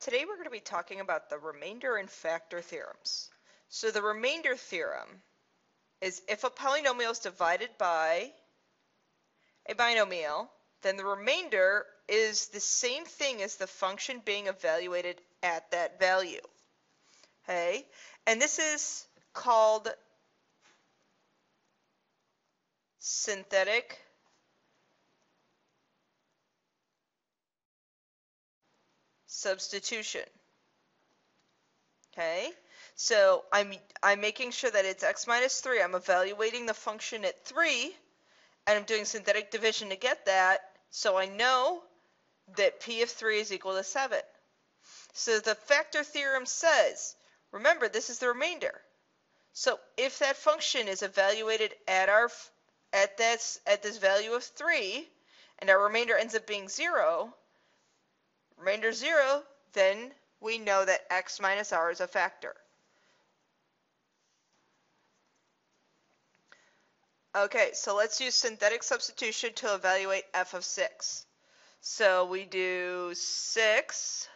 Today we're going to be talking about the remainder and factor theorems. So the remainder theorem is if a polynomial is divided by a binomial, then the remainder is the same thing as the function being evaluated at that value. Okay? And this is called synthetic substitution. Okay, so I'm, I'm making sure that it's x minus 3. I'm evaluating the function at 3, and I'm doing synthetic division to get that, so I know that p of 3 is equal to 7. So the factor theorem says, remember, this is the remainder. So if that function is evaluated at our at this at this value of 3 and our remainder ends up being 0, remainder 0, then we know that x minus r is a factor. Okay, so let's use synthetic substitution to evaluate f of 6. So we do 6.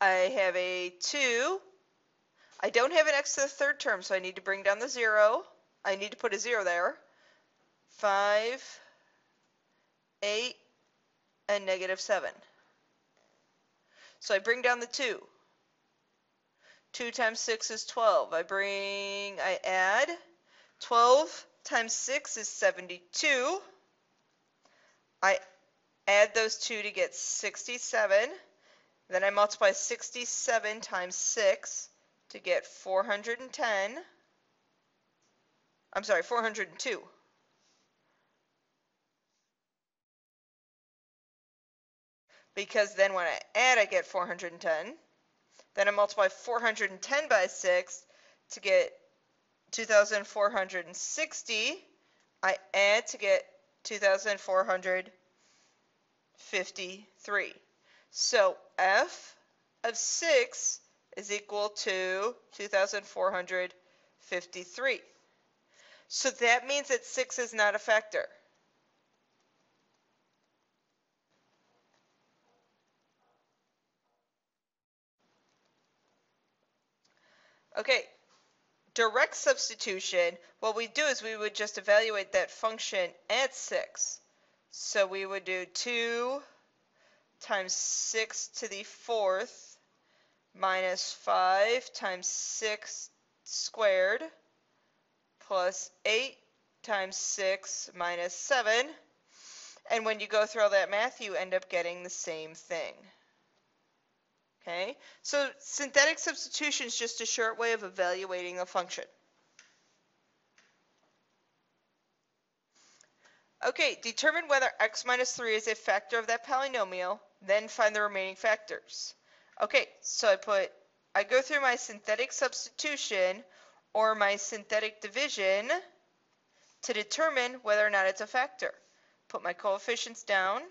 I have a 2. I don't have an x to the third term, so I need to bring down the 0. I need to put a 0 there. 5, 8, and negative 7. So I bring down the 2. 2 times 6 is 12. I bring, I add 12 times 6 is 72. I add those two to get 67. Then I multiply 67 times 6 to get 410. I'm sorry, 402. Because then when I add, I get 410. Then I multiply 410 by 6 to get 2,460. I add to get 2,453. So f of 6 is equal to 2,453. So that means that 6 is not a factor. Okay, direct substitution, what we do is we would just evaluate that function at 6. So we would do 2 times 6 to the fourth minus 5 times 6 squared plus 8 times 6 minus 7. And when you go through all that math, you end up getting the same thing. Okay, so synthetic substitution is just a short way of evaluating a function. Okay, determine whether x minus 3 is a factor of that polynomial, then find the remaining factors. Okay, so I put, I go through my synthetic substitution or my synthetic division to determine whether or not it's a factor. Put my coefficients down.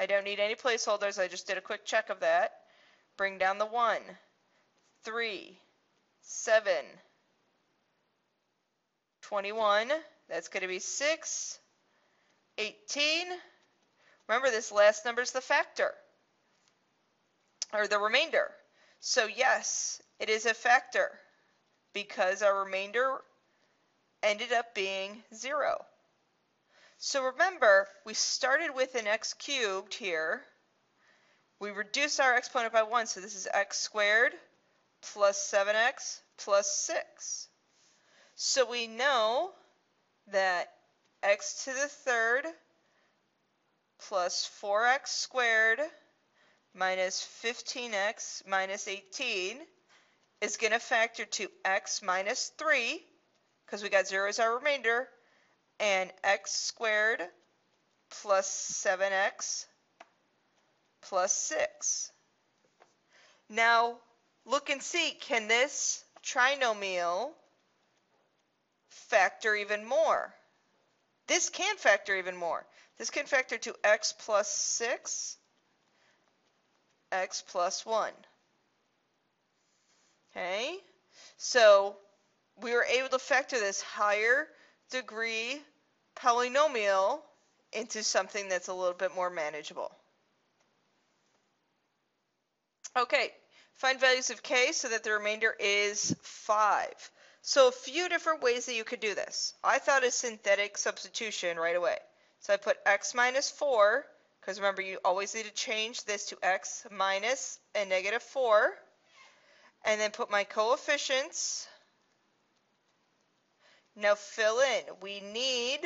I don't need any placeholders. I just did a quick check of that. Bring down the 1, 3, 7, 21. That's going to be 6, 18. Remember, this last number is the factor, or the remainder. So yes, it is a factor because our remainder ended up being 0. So remember, we started with an x cubed here. We reduced our exponent by 1, so this is x squared plus 7x plus 6. So we know that x to the third plus 4x squared minus 15x minus 18 is going to factor to x minus 3, because we got 0 as our remainder, and x squared plus 7x plus 6. Now, look and see, can this trinomial factor even more? This can factor even more. This can factor to x plus 6, x plus 1. Okay, so we were able to factor this higher degree polynomial into something that's a little bit more manageable. Okay, find values of k so that the remainder is 5. So a few different ways that you could do this. I thought a synthetic substitution right away. So I put x minus 4, because remember you always need to change this to x minus a negative 4, and then put my coefficients. Now fill in. We need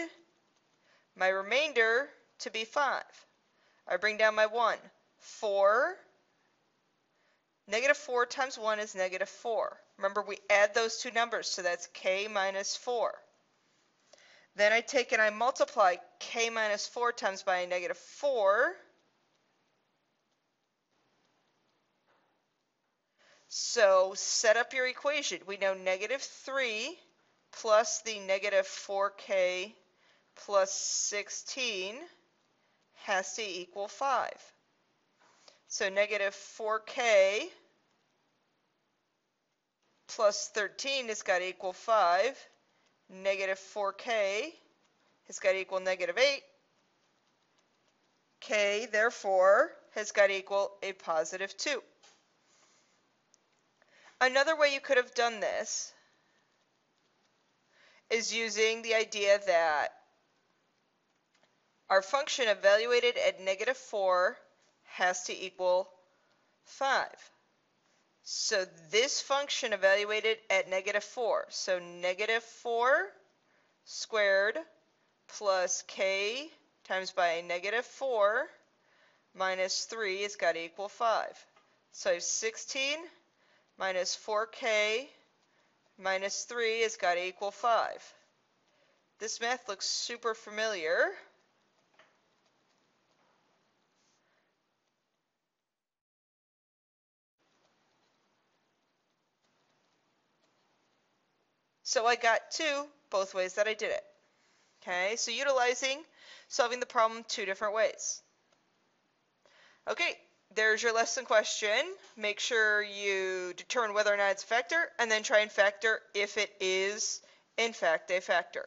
my remainder to be 5. I bring down my 1. 4 Negative 4 times 1 is negative 4. Remember, we add those two numbers, so that's k minus 4. Then I take and I multiply k minus 4 times by a negative 4. So set up your equation. We know negative 3 plus the negative 4k plus 16 has to equal 5. So negative 4k plus 13 has got to equal 5. Negative 4k has got to equal negative 8. k, therefore, has got to equal a positive 2. Another way you could have done this is using the idea that our function evaluated at negative 4 has to equal 5. So this function evaluated at negative 4. So negative 4 squared plus k times by negative 4 minus 3 is got to equal 5. So 16 minus 4k minus 3 is got to equal 5. This math looks super familiar. So I got 2 both ways that I did it. Okay, so utilizing solving the problem two different ways. Okay, there's your lesson question. Make sure you determine whether or not it's a factor and then try and factor if it is in fact a factor.